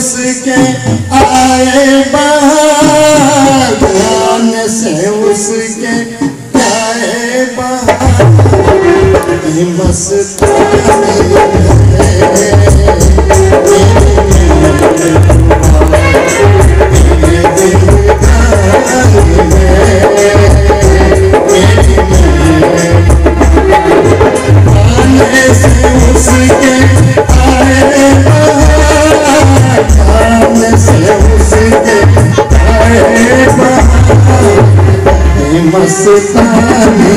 उसके आए बाहर ध्यान से उसके आए बाहर मस्तानी मस्तानी